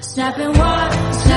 Snapping what?